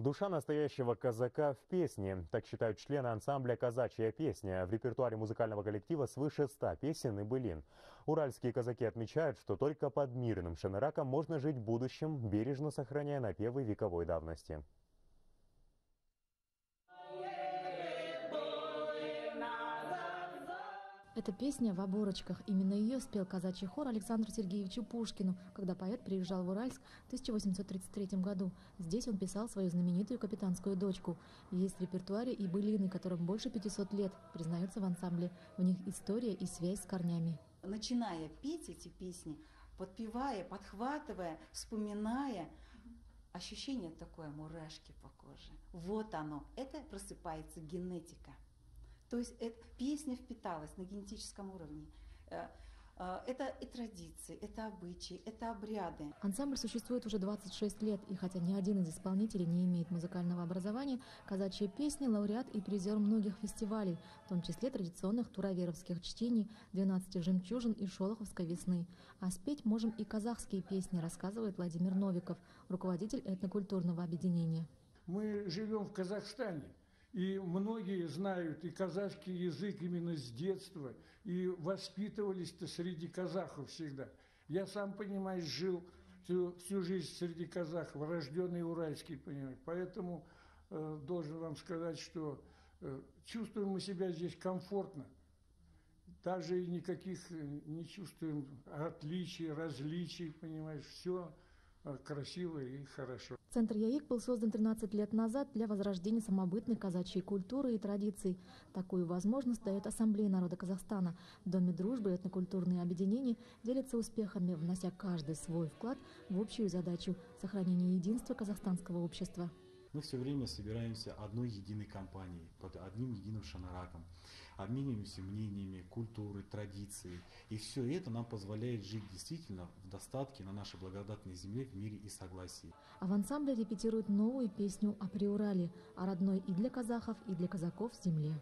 Душа настоящего казака в песне. Так считают члены ансамбля «Казачья песня». В репертуаре музыкального коллектива свыше ста песен и былин. Уральские казаки отмечают, что только под мирным шанараком можно жить в будущем, бережно сохраняя напевы вековой давности. Эта песня в оборочках. Именно ее спел казачий хор Александру Сергеевичу Пушкину, когда поэт приезжал в Уральск в 1833 году. Здесь он писал свою знаменитую «Капитанскую дочку». Есть в репертуаре и былины, которым больше 500 лет, признаются в ансамбле. В них история и связь с корнями. Начиная петь эти песни, подпевая, подхватывая, вспоминая, ощущение такое, мурашки по коже. Вот оно, это просыпается генетика. То есть эта песня впиталась на генетическом уровне. Э, э, это и традиции, это обычаи, это обряды. Ансамбль существует уже 26 лет, и хотя ни один из исполнителей не имеет музыкального образования, казачьи песни – лауреат и призер многих фестивалей, в том числе традиционных тураверовских чтений, 12 жемчужин и шолоховской весны. А спеть можем и казахские песни, рассказывает Владимир Новиков, руководитель этнокультурного объединения. Мы живем в Казахстане. И многие знают и казахский язык именно с детства, и воспитывались-то среди казахов всегда. Я сам, понимаешь, жил всю, всю жизнь среди казахов, рожденный уральский, понимаешь. Поэтому э, должен вам сказать, что э, чувствуем мы себя здесь комфортно. Даже никаких э, не чувствуем отличий, различий, понимаешь, все красиво и хорошо. Центр ЯИК был создан 13 лет назад для возрождения самобытной казачьей культуры и традиций. Такую возможность дает Ассамблея народа Казахстана. В Доме дружбы этнокультурные объединения делятся успехами, внося каждый свой вклад в общую задачу сохранения единства казахстанского общества мы все время собираемся одной единой компанией, под одним единым шанараком, обмениваемся мнениями, культурой, традицией. И все это нам позволяет жить действительно в достатке на нашей благодатной земле в мире и согласии. А в ансамбле репетируют новую песню о Приурале, о родной и для казахов, и для казаков земле.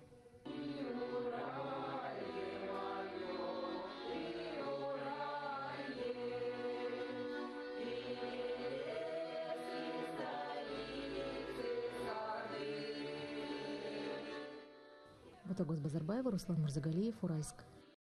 Ботагоз Базарбаева, Руслан Мурзагалиев, Уральск.